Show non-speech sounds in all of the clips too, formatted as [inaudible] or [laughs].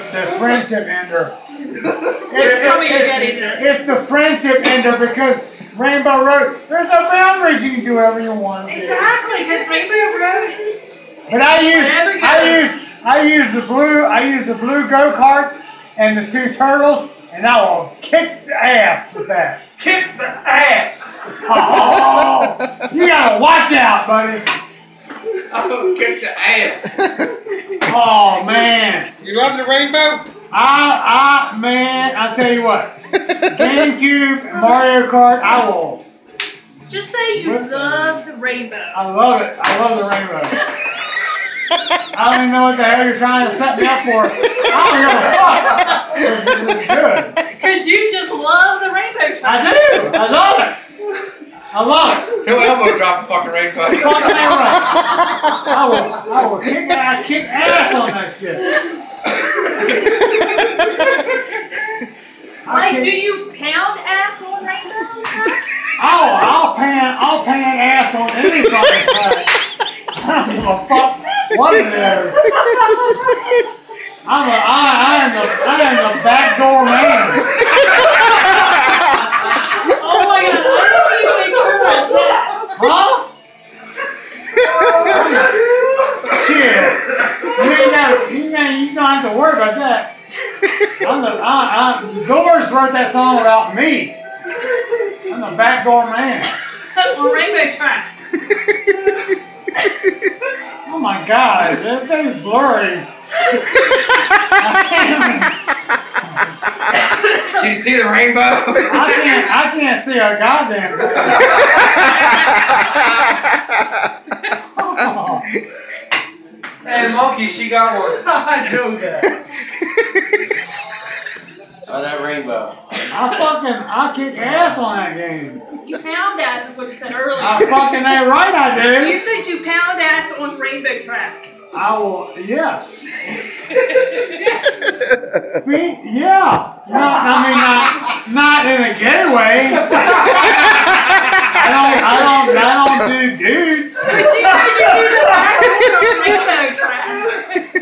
The friendship ender. It's, Tell me it's- you get it. it's the friendship ender because Rainbow Road, there's no boundaries. You can do whatever you want. Exactly, because Rainbow Road. But I use I use I use the blue I use the blue go karts and the two turtles, and I will kick the ass with that. Kick the ass. Oh, you gotta watch out, buddy. [laughs] I'm gonna kick the ass. Oh man, You love the rainbow? I I man, I tell you what, GameCube and Mario Kart, I will. Just say you love the rainbow. I love it. I love the rainbow. I don't even know what the hell you're trying to set me up for. I don't give a fuck. This is good. Because you just love the rainbow track. I do. I love it. I love it. He'll elbow drop a fucking rainbow. Fuck that. I will. I will kick. I kick ass on that shit. I Like, do you pound ass on rainbow track? I'll, I'll pan, I'll pound ass on anybody's back. I don't give a fuck what it is. I'm a, I, I am the, I am the backdoor man. Have to worry about that. I'm the, I, I, Doors wrote that song about me. I'm the backdoor man. On rainbow track. Oh my god, that thing's blurry. Did you see the rainbow? I can't, I can't see a goddamn thing. [laughs] Hey, monkey, she got one. [laughs] I know that. [laughs] Oh, that rainbow. I fucking, I kick ass on that game. You pound ass is what you said earlier. I fucking ain't right, I You do. said you pound ass on rainbow track. I will, yes. [laughs] Me? Yeah. No, I mean, not, not in a gay way. I don't, I don't, I don't do dudes. But you said you do the back on rainbow track.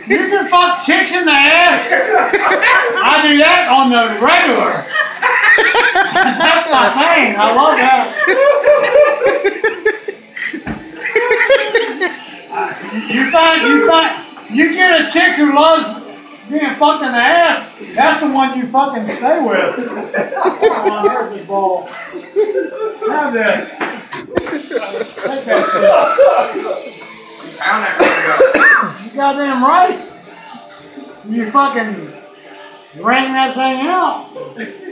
You can fuck chicks in the ass. I do that on the regular. That's my thing. I love that. You find you find you get a chick who loves being fucked in the ass. That's the one you fucking stay with. Come on, here's the ball. Have this. Take that Found that rainbow. shit. You goddamn right. You fucking ring that thing out.